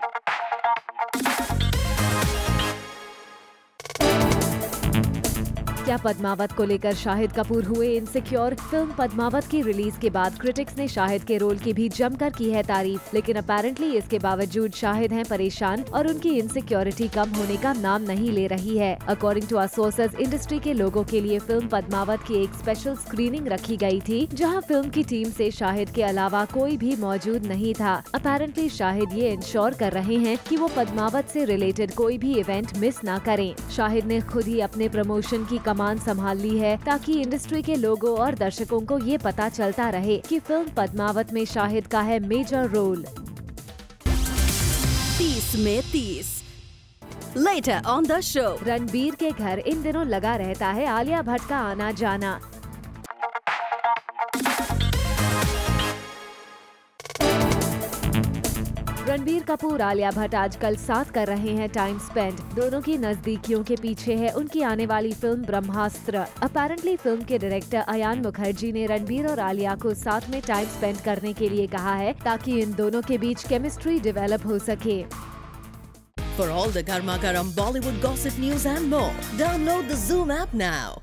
Thank you. क्या पद्मावत को लेकर शाहिद कपूर हुए इनसिक्योर फ़िल्म पद्मावत की रिलीज़ के बाद क्रिटिक्स ने शाहिद के रोल की भी जमकर की है तारीफ़, लेकिन अपेरेंटली इसके बावजूद शाहिद हैं परेशान और उनकी इनसिक्योरिटी कम होने का नाम नहीं ले रही है। अकॉर्डिंग टू सोर्सेज इंडस्ट्री के लोगों के लिए फ़िल्म पद्मावत की एक स्पेशल स्क्रीनिंग रखी गई थी, जहाँ फ़िल्म की टीम ऐसी शाहिद के अलावा कोई भी मौजूद नहीं था। अपेरेंटली शाहिद ये इंश्योर कर रहे हैं की वो पद्मावत ऐसी रिलेटेड कोई भी इवेंट मिस न करें। शाहिद ने खुद ही अपने प्रमोशन की कमान संभाल ली है ताकि इंडस्ट्री के लोगों और दर्शकों को ये पता चलता रहे कि फ़िल्म पद्मावत में शाहिद का है मेजर रोल तीस में तीस। Later on the show Ranbir के घर इन दिनों लगा रहता है आलिया भट्ट का आना जाना। रणबीर कपूर आलिया भट्ट आजकल साथ कर रहे हैं टाइम स्पेंड दोनों की नजदीकियों के पीछे है उनकी आने वाली फ़िल्म ब्रह्मास्त्र। अपेरेंटली फ़िल्म के डायरेक्टर अयान मुखर्जी ने रणबीर और आलिया को साथ में टाइम स्पेंड करने के लिए कहा है ताकि इन दोनों के बीच केमिस्ट्री डेवलप हो सके। For all the Garma Garam Bollywood gossip news and more, download the Zoom app now.